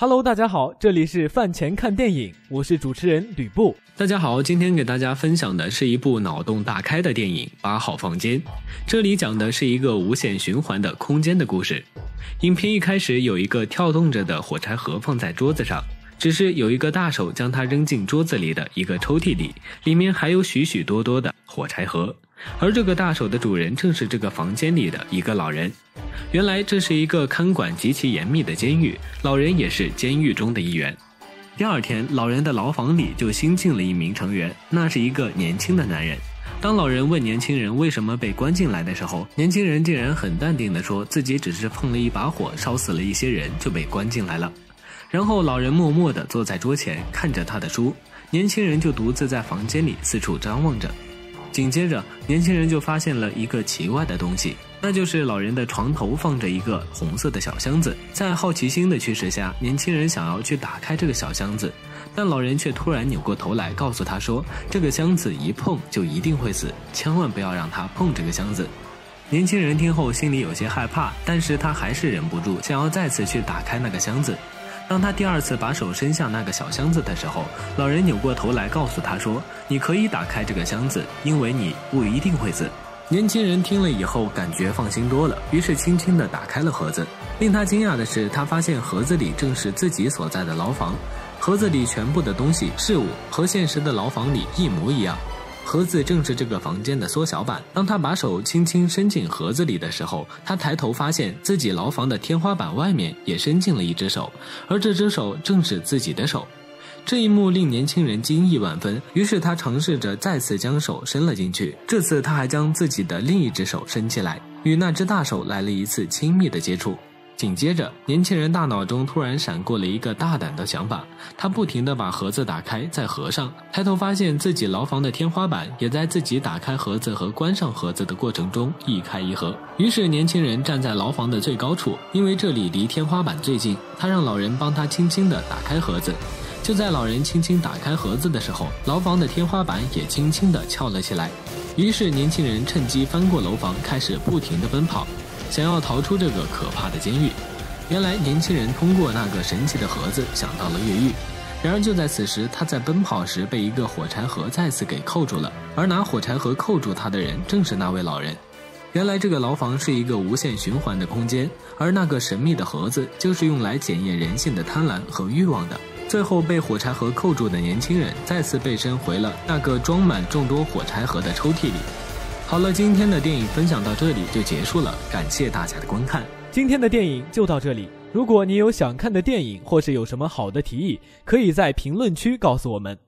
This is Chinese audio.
Hello，大家好，这里是饭前看电影，我是主持人吕布。大家好，今天给大家分享的是一部脑洞大开的电影《八号房间》。这里讲的是一个无限循环的空间的故事。影片一开始有一个跳动着的火柴盒放在桌子上，只是有一个大手将它扔进桌子里的一个抽屉里，里面还有许许多多的火柴盒。而这个大手的主人正是这个房间里的一个老人。原来这是一个看管极其严密的监狱，老人也是监狱中的一员。第二天，老人的牢房里就新进了一名成员，那是一个年轻的男人。当老人问年轻人为什么被关进来的时候，年轻人竟然很淡定地说自己只是碰了一把火，烧死了一些人就被关进来了。然后老人默默地坐在桌前看着他的书，年轻人就独自在房间里四处张望着。紧接着，年轻人就发现了一个奇怪的东西，那就是老人的床头放着一个红色的小箱子。在好奇心的驱使下，年轻人想要去打开这个小箱子，但老人却突然扭过头来告诉他说：“这个箱子一碰就一定会死，千万不要让他碰这个箱子。”年轻人听后心里有些害怕，但是他还是忍不住想要再次去打开那个箱子。当他第二次把手伸向那个小箱子的时候，老人扭过头来告诉他说：“你可以打开这个箱子，因为你不一定会死。”年轻人听了以后感觉放心多了，于是轻轻地打开了盒子。令他惊讶的是，他发现盒子里正是自己所在的牢房，盒子里全部的东西事物和现实的牢房里一模一样。盒子正是这个房间的缩小版。当他把手轻轻伸进盒子里的时候，他抬头发现自己牢房的天花板外面也伸进了一只手，而这只手正是自己的手。这一幕令年轻人惊异万分，于是他尝试着再次将手伸了进去。这次他还将自己的另一只手伸起来，与那只大手来了一次亲密的接触。紧接着，年轻人大脑中突然闪过了一个大胆的想法，他不停地把盒子打开再合上，抬头发现自己牢房的天花板也在自己打开盒子和关上盒子的过程中一开一合。于是，年轻人站在牢房的最高处，因为这里离天花板最近，他让老人帮他轻轻地打开盒子。就在老人轻轻打开盒子的时候，牢房的天花板也轻轻地翘了起来。于是，年轻人趁机翻过楼房，开始不停地奔跑。想要逃出这个可怕的监狱，原来年轻人通过那个神奇的盒子想到了越狱。然而就在此时，他在奔跑时被一个火柴盒再次给扣住了，而拿火柴盒扣住他的人正是那位老人。原来这个牢房是一个无限循环的空间，而那个神秘的盒子就是用来检验人性的贪婪和欲望的。最后被火柴盒扣住的年轻人再次被伸回了那个装满众多火柴盒的抽屉里。好了，今天的电影分享到这里就结束了，感谢大家的观看。今天的电影就到这里。如果你有想看的电影，或是有什么好的提议，可以在评论区告诉我们。